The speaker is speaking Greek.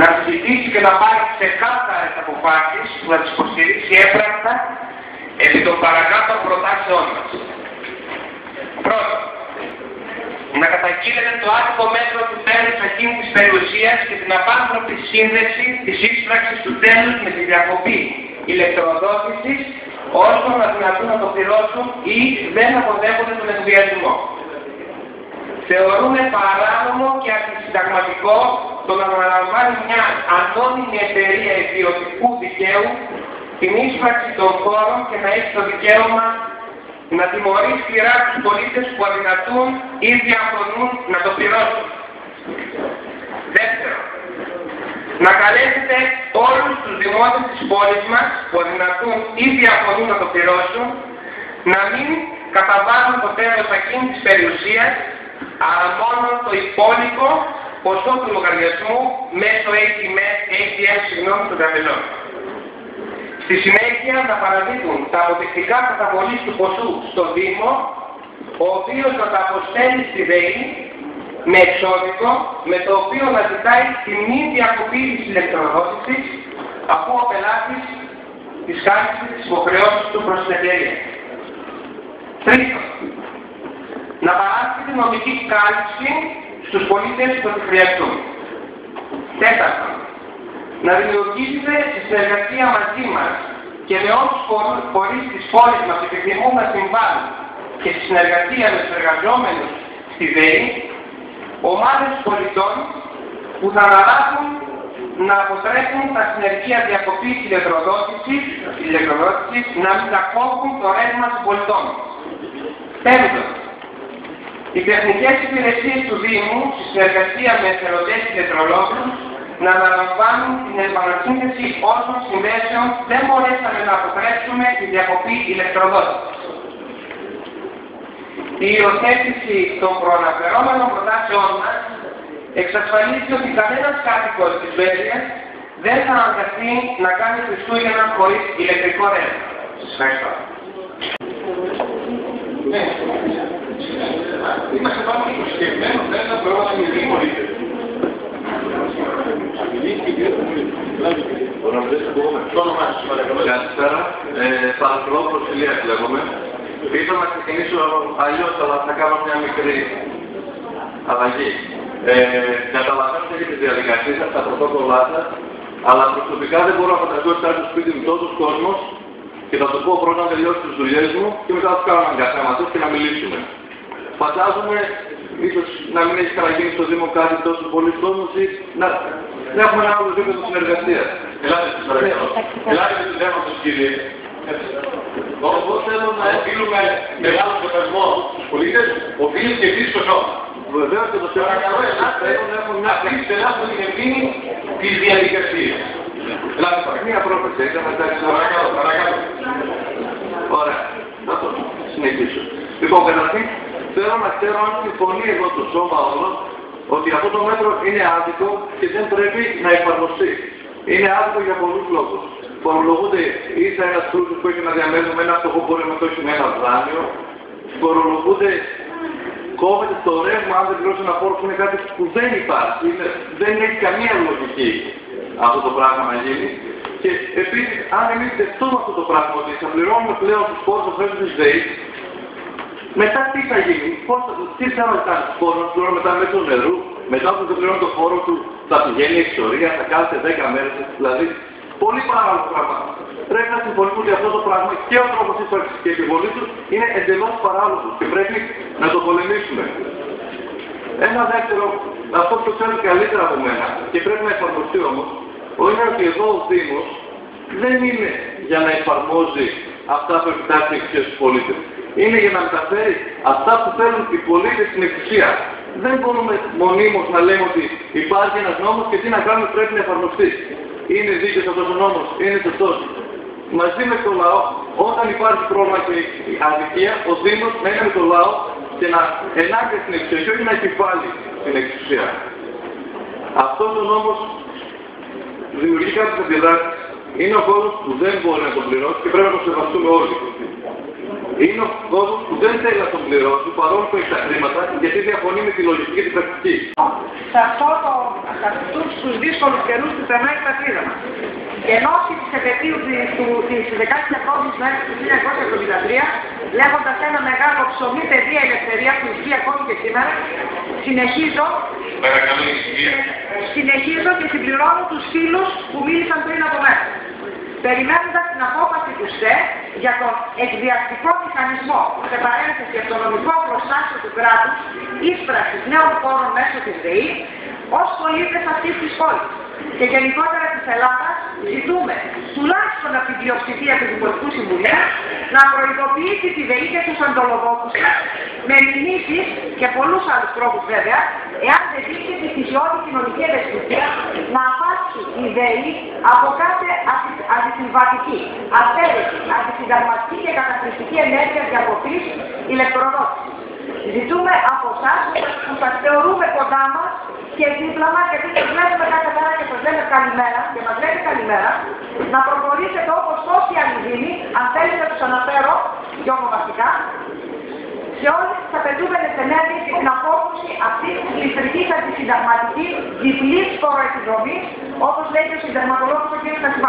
να συζητήσει και να πάρει ξεκάθαρες αποφάσεις που θα τις υποστηρίξει έπρακτα επί των παρακάτω προτάσεών μας. Πρώτον, να καταγγείλετε το άτυπο μέτρο του τέλους εκείνη της περιουσίας και την απάνθρωπη σύνδεση της ίσπραξης του τέλους με τη διακοπή ηλεκτροδότησης όσο να δυνατούν να το πληρώσουν ή δεν αποδέχονται τον ενδιασμό. Θεωρούμε παράνομο και αντισυνταγματικό το να αναλαμβάνει μια ανώνυμη εταιρεία ιδιωτικού δικαίου την ίσπραξη των χώρων και να έχει το δικαίωμα να τιμωρεί σκληρά τους πολίτες που αδυνατούν ή διαφωνούν να το πληρώσουν. Δεύτερο, να καλέσετε όλους τους δημότες της πόλης μας που αδυνατούν ή διαφωνούν να το πληρώσουν να μην καταβάλουν το τέλος εκείνης της περιουσίας αλλά μόνο το υπόλοιπο ποσό του λογαριασμού μέσω ATM, ATM συγγνώμη, των τραπεζών. Στη συνέχεια να παραδείγουν τα αποδεικτικά καταβολής του ποσού στο Δήμο, ο οποίος θα τα αποστέλει στη ΔΕΗ με εξώδικο, με το οποίο να ζητάει τη μη διακοπή της ηλεκτροδότησης, αφού ο πελάτης της χάνει τις υποχρεώσεις του προς την εταιρεία. Τρίτον, να παράσχει την νομική κάλυψη στους πολίτες που τη χρειαστούν. Τέταρτον, να δημιουργήσετε τη συνεργασία μαζί μας και με όσους φορείς της πόλης μας επιθυμούν να συμβάλλουν και στη συνεργασία με τους εργαζόμενους στη ΔΕΗ, ομάδες πολιτών που θα αναλάβουν να αποτρέπουν τα συνεργεία διακοπής ηλεκτροδότησης, ηλεκτροδότησης να μην τα κόβουν το ρεύμα των πολιτών. Πέμπτον, οι τεχνικές υπηρεσίες του Δήμου, στη συνεργασία με εθελοντές ηλεκτρολόγους, να αναλαμβάνουν την επανασύνθεση όσων συνδέσεων δεν μπορέσαμε να αποτρέψουμε τη διακοπή ηλεκτροδότησης. Η υιοθέτηση των προαναφερόμενων προτάσεών μας εξασφαλίζει ότι κανένας κάτοικος της Βέλγιας δεν θα αναγκαστεί να κάνει Χριστούγεννα χωρίς ηλεκτρικό ρεύμα. Σας ευχαριστώ. Ναι. Είμαστε πάνω στο συγκεκριμένο θέμα που έβαλαν οι δύο πολίτες. Καλησπέρα. Ε, παρακαλώ, προσφυλία λέγομαι. Ήθελα να ξεκινήσω αλλιώς, αλλά θα κάνω μια μικρή αλλαγή. Ε, καταλαβαίνω και τις διαδικασίες σας, τα πρωτόκολλά σας, αλλά προσωπικά δεν μπορώ να φανταστώ ότι στο σπίτι μου τόσος κόσμος και θα το πω πρώτα να τελειώσω τις δουλειές μου και μετά θα τους κάνω έναν καφέ μαζί και να μιλήσουμε. Φαντάζομαι ίσως να μην έχει ξαναγίνει στο Δήμο κάτι τόσο πολύ κόσμος ή να, να έχουμε ένα άλλο επίπεδο συνεργασίας. Ελάτε σας παρακαλώ. Ελάτε στο θέμα σας κύριε. Εγώ θέλω να επίλουμε μεγάλο σεβασμό στους πολίτες, οφείλει και εσείς στο σώμα. Βεβαίως και το Παρακαλώ εσάς θέλω να έχουμε μια αφήστε να έχουμε την ευθύνη της διαδικασίας. Ελάτε παρακαλώ. Μία πρόκληση, έκανα εντάξει. Παρακαλώ, παρακαλώ. Ωραία. Θα το συνεχίσω. Λοιπόν, καταρχήν θέλω να ξέρω αν συμφωνεί εδώ το σώμα όλος ότι αυτό το μέτρο είναι άδικο και δεν πρέπει να εφαρμοστεί. Είναι άδικο για πολλούς λόγους. Φορολογούνται ίσα ένας κρούσος που έχει να διαμέσω με ένα φτωχό πόλεμο το έχει με ένα δάνειο. Φορολογούνται κόβεται το ρεύμα αν δεν πληρώσει ένα φόρο που είναι κάτι που δεν υπάρχει. Είναι, δεν έχει καμία λογική αυτό το πράγμα να γίνει. Και επίσης, αν εμείς δεχτούμε αυτό το πράγμα ότι θα πληρώνουμε πλέον τους φόρους των χρέων της ΔΕΗ, μετά τι θα γίνει, πώς, τι θα μας κάνει τους φόρους, να πληρώνουμε μετά μέσω νερού, μετά που δεν πληρώνει το φόρο του, θα πηγαίνει η εξορία, θα κάθεται 10 μέρες, δηλαδή πολύ παράλογο πράγμα. Πρέπει να συμφωνήσουμε ότι αυτό το πράγμα και ο τρόπος ύπαρξης και η επιβολή του είναι εντελώς παράλογος και πρέπει να το πολεμήσουμε. Ένα δεύτερο, αυτό που ξέρει καλύτερα από μένα και πρέπει να εφαρμοστεί όμως, είναι ότι εδώ ο Δήμος δεν είναι για να εφαρμόζει αυτά που επιτάσσει εξουσία στους πολίτες. Είναι για να μεταφέρει αυτά που θέλουν οι πολίτες στην εξουσία. Δεν μπορούμε μονίμως να λέμε ότι υπάρχει ένας νόμος και τι να κάνουμε πρέπει να εφαρμοστεί. Είναι δίκαιος αυτός ο νόμος, είναι σωστός. Μαζί με το λαό, όταν υπάρχει πρόβλημα και αδικία, ο Δήμος να είναι με το λαό και να ενάγει στην εξουσία και όχι να επιβάλλει την εξουσία. Αυτός ο νόμος δημιουργεί κάποιες αντιδράσεις. Είναι ο κόσμος που δεν μπορεί να τον πληρώσει και πρέπει να το σεβαστούμε όλοι. Είναι ο κόσμος που δεν θέλει να τον πληρώσει παρόλο που έχει τα χρήματα γιατί διαφωνεί με τη λογική και την πρακτική. Σε, αυτό το, σε αυτούς τους δύσκολους καιρούς που περνάει η πατρίδα μας. Και εν ώψη της επαιτίου της 16ης μέρας του 1973, λέγοντας ένα μεγάλο ψωμί παιδεία ελευθερία που ισχύει ακόμη και σήμερα, συνεχίζω, συνεχίζω και συμπληρώνω τους φίλους που μίλησαν πριν από μένα περιμένοντας την απόφαση του ΣΕ για τον εκδιαστικό μηχανισμό σε παρένθεση αυτονομικό προστάσιο του κράτους ίσπραξης νέων πόρων μέσω της ΔΕΗ ως πολίτες αυτής της πόλης. Και γενικότερα της Ελλάδας ζητούμε τουλάχιστον από την πλειοψηφία του Δημοτικού Συμβουλίου να προειδοποιήσει τη ΔΕΗ και τους αντολογόκους με μηνύσεις και πολλούς άλλους τρόπους βέβαια εάν δεν δείξει τη φυσιώδη κοινωνική ευαισθησία να αφάσει η ΔΕΗ από κάθε αντισυμβατική, αφαίρεση, αντισυνταγματική και κατακριστική ενέργεια διακοπής ηλεκτροδότησης. Ζητούμε από εσάς που σας θεωρούμε κοντά μας και δίπλα μας, γιατί σα βλέπουμε κάθε μέρα και σα λέμε καλημέρα και μας λέτε καλημέρα, να προχωρήσετε όπως όσοι άλλοι δίνει, αν θέλετε να τους αναφέρω πιο ονομαστικά, σε όλε τι απαιτούμενε ενέργειε και την απόκρουση αυτή τη ληστρική αντισυνταγματική διπλή φοροεπιδομή, όπως λέει και ο συνταγματολόγος ο κ. Κασιμά.